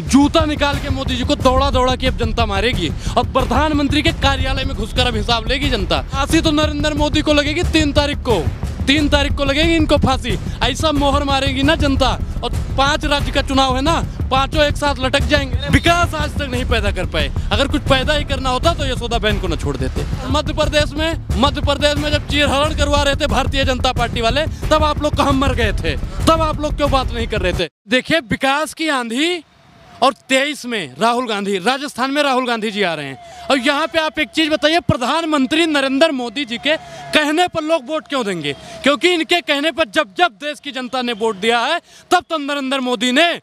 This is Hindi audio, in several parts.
जूता निकाल के मोदी जी को दौड़ा दौड़ा के अब जनता मारेगी और प्रधानमंत्री के कार्यालय में घुसकर अब हिसाब लेगी जनता। फांसी तो नरेंद्र मोदी को लगेगी तीन तारीख को। तीन तारीख को लगेगी इनको फांसी। ऐसा मोहर मारेगी ना जनता। और पाँच राज्य का चुनाव है ना, पाँचों एक साथ लटक जाएँगे। विकास आज तक नहीं पैदा कर पाए। अगर कुछ पैदा ही करना होता तो यशोदा बहन को न छोड़ देते। मध्य प्रदेश में, मध्य प्रदेश में जब चीरहरण करवा रहे थे भारतीय जनता पार्टी वाले, तब आप लोग कहाँ मर गए थे? तब आप लोग क्यों बात नहीं कर रहे थे? देखिए, विकास की आंधी और 23 में राहुल गांधी, राजस्थान में राहुल गांधी जी आ रहे हैं। और यहाँ पे आप एक चीज़ बताइए, प्रधानमंत्री नरेंद्र मोदी जी के कहने पर लोग वोट क्यों देंगे? क्योंकि इनके कहने पर जब जब देश की जनता ने वोट दिया है, तब तो नरेंद्र मोदी ने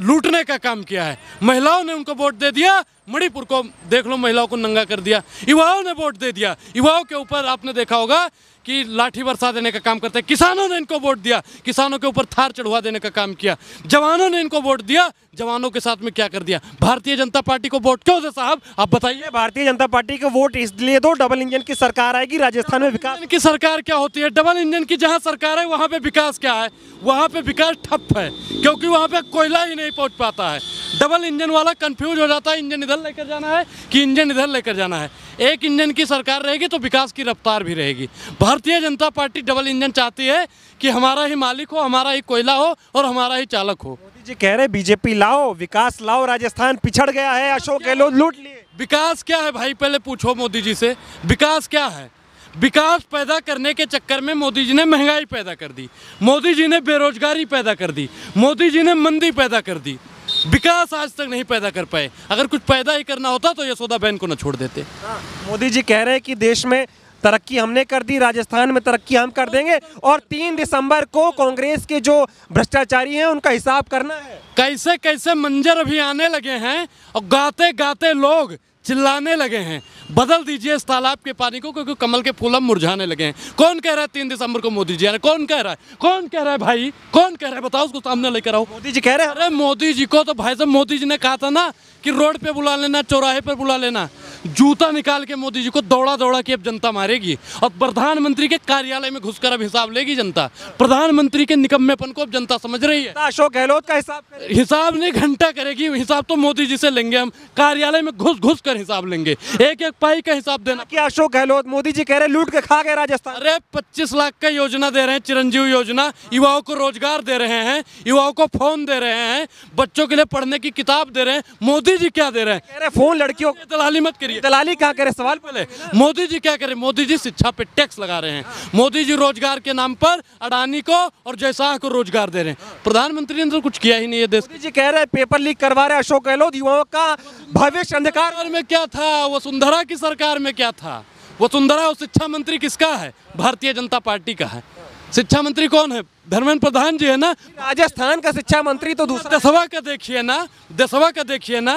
लूटने का काम किया है। महिलाओं ने उनको वोट दे दिया मणिपुर को देख लो महिलाओं को नंगा कर दिया। युवाओं ने वोट दे दिया। युवाओं के ऊपर आपने देखा होगा कि लाठी बरसा देने का काम करते हैं। किसानों ने इनको वोट दिया। किसानों के ऊपर थार चढ़वा देने का काम किया। जवानों ने इनको वोट दिया। जवानों के साथ में क्या कर दिया? भारतीय जनता पार्टी को वोट क्यों दे साहब? आप बताइए। भारतीय जनता पार्टी को वोट इसलिए दो डबल इंजन की सरकार आएगी राजस्थान में विकास की सरकार क्या होती है? डबल इंजन की जहाँ सरकार है वहाँ पे विकास क्या है? वहाँ पे विकास ठप है क्योंकि वहाँ पे कोयला ही नहीं पहुँच पाता है। डबल इंजन वाला कंफ्यूज हो जाता है इंजन इधर लेकर जाना है कि इंजन इधर लेकर जाना है। एक इंजन की सरकार रहेगी तो विकास की रफ्तार भी रहेगी। Bharatiya Janata party double engine चाहती है कि हमारा ही मालिक हो हमारा ही कोयला हो और हमारा ही चालक हो। मोदी जी कह रहे बीजेपी लाओ विकास लाओ राजस्थान पिछड़ गया है अशोक गहलोत लूट लिए। विकास क्या है भाई पहले पूछो मोदी जी से। विकास क्या है? विकास पैदा करने के चक्कर में मोदी जी ने महँगाई पैदा कर दी। मोदी जी ने बेरोजगारी पैदा कर दी। मोदी जी ने मंदी पैदा कर दी। विकास आज तक नहीं पैदा कर पाए। अगर कुछ पैदा ही करना होता तो यशोदा बहन को ना छोड़ देते। मोदी जी कह रहे हैं कि देश में तरक्की हमने कर दी राजस्थान में तरक्की हम कर देंगे और तीन दिसंबर को कांग्रेस के जो भ्रष्टाचारी हैं उनका हिसाब करना है। कैसे कैसे मंजर अभी आने लगे हैं और गाते गाते लोग चिल्लाने लगे हैं। बदल दीजिए इस तालाब के पानी को क्योंकि कमल के फूल अब मुरझाने लगे हैं। कौन कह रहा है तीन दिसंबर को मोदी जी आ रहे कौन कह रहा है? कौन कह रहा है भाई? कौन कह रहा है? बताओ उसको सामने लेकर आओ। मोदी जी कह रहे हैं। अरे मोदी जी को तो भाई साहब मोदी जी ने कहा था ना कि रोड पे बुला लेना चौराहे पर बुला लेना। जूता निकाल के मोदी जी को दौड़ा दौड़ा के अब जनता मारेगी। और प्रधानमंत्री के कार्यालय में घुसकर अब हिसाब लेगी जनता। प्रधानमंत्री के निकम्मेपन को अब जनता समझ रही है। अशोक गहलोत का हिसाब हिसाब नहीं घंटा करेगी। हिसाब तो मोदी जी से लेंगे। हम कार्यालय में घुस घुस कर हिसाब लेंगे। एक एक पाई का हिसाब देना। कि अशोक गहलोत मोदी जी कह रहे लूट के खा गए राजस्थान। अरे 25 लाख का योजना दे रहे हैं चिरंजीव योजना। युवाओं को रोज़गार दे रहे हैं युवाओं को फ़ोन दे रहे हैं बच्चों के लिए पढ़ने की किताब दे रहे हैं। मोदी जी क्या दे रहे हैं? फ़ोन लड़कियों दलाली मत करिए। दलाली क्या करे? सवाल पहले। मोदी जी क्या करें? मोदी जी शिक्षा पे टैक्स लगा रहे हैं। मोदी जी रोज़गार के नाम पर अडानी को और जयशाह को रोज़गार दे रहे हैं। प्रधानमंत्री ने तो कुछ किया ही नहीं है देश जी कह रहे हैं पेपर लीक करवा रहे अशोक गहलोत। युवाओं का भविष्य अंधकार में क्या था? वसुंधरा की सरकार में क्या था? वसुंधरा और शिक्षा मंत्री किसका है? भारतीय जनता पार्टी का है। शिक्षा मंत्री कौन है? धर्मेंद्र प्रधान जी है ना? राजस्थान का शिक्षा मंत्री तो दूसरा दसवा का देखिए ना। दसवा का देखिए ना।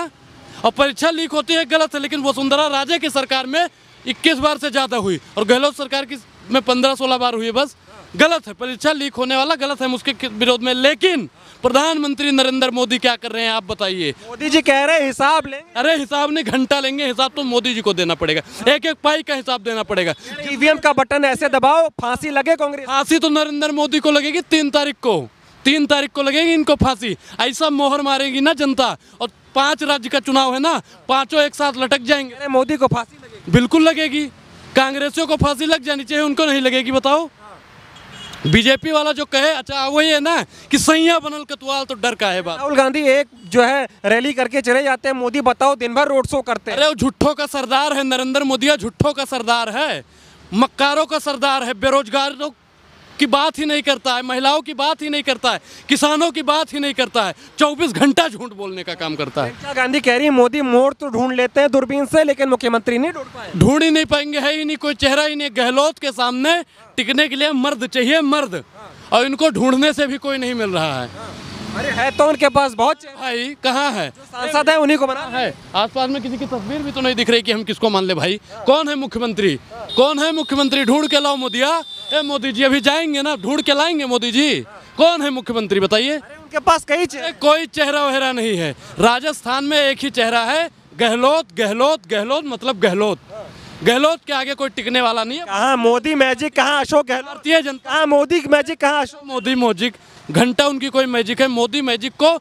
और परीक्षा लीक होती है गलत है लेकिन वसुंधरा राजे की सरकार में 21 बार से ज़्यादा हुई और गहलोत सरकार की में 15-16 बार हुई बस गलत है परीक्षा लीक होने वाला गलत है उसके विरोध में लेकिन प्रधानमंत्री नरेंद्र मोदी क्या कर रहे हैं आप बताइए। मोदी जी कह रहे हैं हिसाब लेंगे। अरे हिसाब नहीं घंटा लेंगे हिसाब तो मोदी जी को देना पड़ेगा एक एक पाई का हिसाब देना पड़ेगा। ईवीएम का बटन ऐसे दबाओ फांसी लगे कांग्रेस। फांसी तो नरेंद्र मोदी को लगेगी तीन तारीख को। तीन तारीख को लगेगी इनको फांसी। ऐसा मोहर मारेगी ना जनता। और पाँच राज्य का चुनाव है ना पाँचों एक साथ लटक जाएँगे। अरे मोदी को फांसी लगेगी। बिल्कुल लगेगी। कांग्रेसियों को फांसी लग जानी चाहिए उनको नहीं लगेगी बताओ। बीजेपी वाला जो कहे अच्छा वही है ना कि सैया बनल कतवाल तो डर का है बात। राहुल गांधी एक जो है रैली करके चले जाते हैं। मोदी बताओ दिन भर रोड शो करते हैं। अरे वो झुट्ठों का सरदार है नरेंद्र मोदी झुट्ठों का सरदार है। मक्कारों का सरदार है बेरोजगारों की बात ही नहीं करता है महिलाओं की बात ही नहीं करता है किसानों की बात ही नहीं करता है चौबीस घंटा झूठ बोलने का काम करता है। प्रियंका गांधी कह रही है मोदी मोड़ तो ढूंढ लेते हैं दूरबीन से लेकिन मुख्यमंत्री नहीं ढूंढ पाए। ढूंढ ही नहीं पाएँगे है ही नहीं कोई चेहरा ही नहीं गहलोत के सामने टिकने के लिए मर्द चाहिए मर्द। और इनको ढूँढने से भी कोई नहीं मिल रहा है। अरे है तो उनके पास बहुत भाई कहाँ है? सांसद है उन्हीं को बना है? आसपास में किसी की तस्वीर भी तो नहीं दिख रही कि हम किसको मान ले। भाई कौन है मुख्यमंत्री? कौन है मुख्यमंत्री? ढूंढ के लाओ मोदिया। ए मोदी जी अभी जाएँगे ना ढूंढ के लाएँगे मोदी जी। कौन है मुख्यमंत्री बताइए? उनके पास कई चेहरे कोई चेहरा वहरा नहीं है। राजस्थान में एक ही चेहरा है गहलोत गहलोत गहलोत मतलब गहलोत। गहलोत के आगे कोई टिकने वाला नहीं है। कहाँ मोदी मैजिक कहाँ अशोक गहलोत? भारतीय जनता कहाँ मोदी मैजिक कहाँ अशोक? मोदी मैजिक। घंटा उनकी कोई मैजिक है। मोदी मैजिक को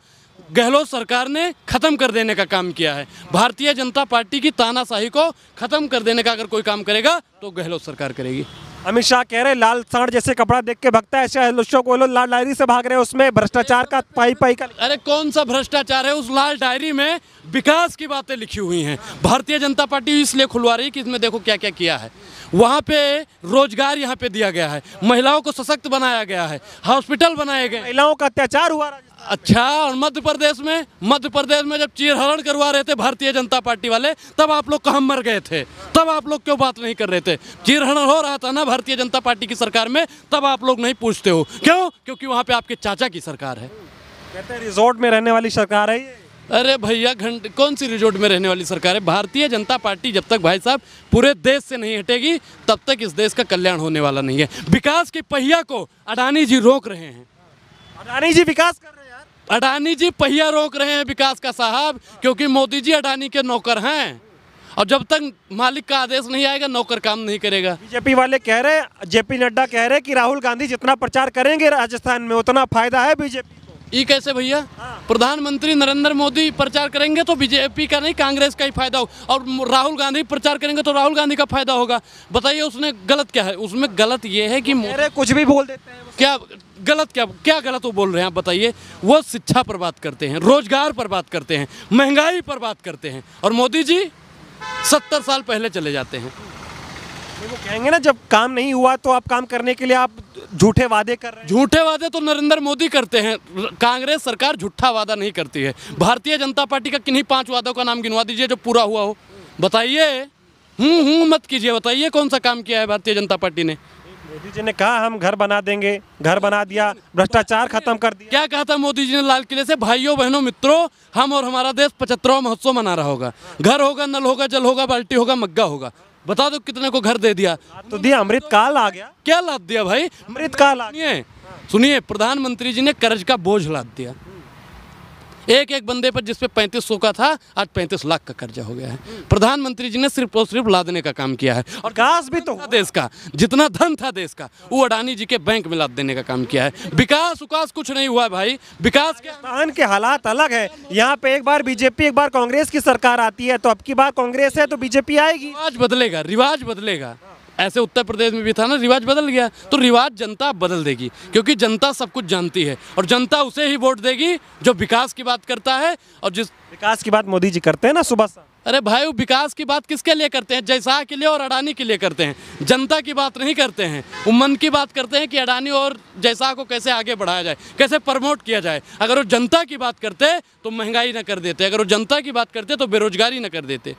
गहलोत सरकार ने खत्म कर देने का काम किया है। भारतीय जनता पार्टी की तानाशाही को खत्म कर देने का अगर कोई काम करेगा तो गहलोत सरकार करेगी। अमित शाह कह रहे हैं लाल सांड जैसे कपड़ा देख के भगता है ऐसे अशोक गहलोत लाल डायरी से भाग रहे हैं उसमें भ्रष्टाचार का पाई पाई का अरे कौन सा भ्रष्टाचार है? उस लाल डायरी में विकास की बातें लिखी हुई हैं। भारतीय जनता पार्टी इसलिए खुलवा रही है कि इसमें देखो क्या क्या किया है। वहाँ पे रोज़गार यहाँ पे दिया गया है। महिलाओं को सशक्त बनाया गया है। हॉस्पिटल बनाए गए महिलाओं का अत्याचार हुआ अच्छा और मध्य प्रदेश में मध्य प्रदेश में जब चीरहरण करवा रहे थे भारतीय जनता पार्टी वाले तब आप लोग कहाँ मर गए थे? तब आप लोग क्यों बात नहीं कर रहे थे? चीरहरण हो रहा था ना भारतीय जनता पार्टी की सरकार में तब आप लोग नहीं पूछते हो। क्यों? क्योंकि वहाँ पे आपके चाचा की सरकार है। कहते हैं रिजॉर्ट में रहने वाली सरकार है ये। अरे भैया घंटे कौन सी रिजोर्ट में रहने वाली सरकार है? भारतीय जनता पार्टी जब तक भाई साहब पूरे देश से नहीं हटेगी तब तक इस देश का कल्याण होने वाला नहीं है। विकास की पहिया को अडानी जी रोक रहे हैं। अडानी जी विकास कर रहे हैं। अडानी जी पहिया रोक रहे हैं विकास का साहब क्योंकि मोदी जी अडानी के नौकर हैं। और जब तक मालिक का आदेश नहीं आएगा नौकर काम नहीं करेगा। बीजेपी वाले कह रहे हैं जेपी नड्डा कह रहे हैं कि राहुल गांधी जितना प्रचार करेंगे राजस्थान में उतना फ़ायदा है बीजेपी को। ये कैसे भैया? प्रधानमंत्री नरेंद्र मोदी प्रचार करेंगे तो बीजेपी का नहीं कांग्रेस का ही फ़ायदा हो। और राहुल गांधी प्रचार करेंगे तो राहुल गांधी का फ़ायदा होगा। बताइए उसने गलत क्या है? उसमें गलत ये है कि हैं, कुछ भी बोल देते हैं। क्या गलत क्या क्या गलत वो बोल रहे हैं आप बताइए? वो शिक्षा पर बात करते हैं रोज़गार पर बात करते हैं महँगाई पर बात करते हैं। और मोदी जी सत्तर साल पहले चले जाते हैं। वो कहेंगे ना जब काम नहीं हुआ तो आप काम करने के लिए आप झूठे वादे कर रहे हैं। झूठे वादे तो नरेंद्र मोदी करते हैं कांग्रेस सरकार झूठा वादा नहीं करती है। भारतीय जनता पार्टी का किन्हीं पाँच वादों का नाम गिनवा दीजिए जो पूरा हुआ हो। बताइए हूँ हूँ मत कीजिए बताइए कौन सा काम किया है भारतीय जनता पार्टी ने? मोदी जी ने कहा हम घर बना देंगे। घर बना दिया भ्रष्टाचार खत्म कर दिया। क्या कहा था मोदी जी ने लाल किले से? भाइयों बहनों मित्रों हम और हमारा देश पचहत्तरवा महोत्सव मना रहा होगा। घर होगा नल होगा जल होगा बाल्टी होगा मग्गा होगा। बता दो कितने को घर दे दिया? तो दिया अमृत काल आ गया। क्या लाद दिया भाई? अमृत काल सुनिए सुनिए प्रधानमंत्री जी ने कर्ज का बोझ लाद दिया। एक एक बंदे पर जिसपे पैंतीस सौ का था आज पैंतीस लाख का कर्जा हो गया है। प्रधानमंत्री जी ने सिर्फ़ और सिर्फ़ लादने का काम किया है। और विकास भी तो देश का जितना धन था देश का वो अडानी जी के बैंक में लाद देने का काम किया है। विकास उकास कुछ नहीं हुआ भाई। विकास राजस्थान के हालात अलग है। यहाँ पे एक बार बीजेपी एक बार कांग्रेस की सरकार आती है तो अब की बार कांग्रेस है तो बीजेपी आएगी। रिवाज बदलेगा रिवाज बदलेगा। ऐसे उत्तर प्रदेश में भी था ना रिवाज बदल गया तो रिवाज जनता बदल देगी क्योंकि जनता सब कुछ जानती है और जनता उसे ही वोट देगी जो विकास की बात करता है और जिस विकास की बात मोदी जी करते हैं ना सुबह शाम? अरे भाई वो विकास की बात किसके लिए करते हैं? जैसा के लिए और अडानी के लिए करते हैं। जनता की बात नहीं करते हैं। वो मन की बात करते हैं कि अडानी और जैसा को कैसे आगे बढ़ाया जाए कैसे प्रमोट किया जाए। अगर वो जनता की बात करते तो महँगाई न कर देते। अगर वो जनता की बात करते तो बेरोजगारी न कर देते।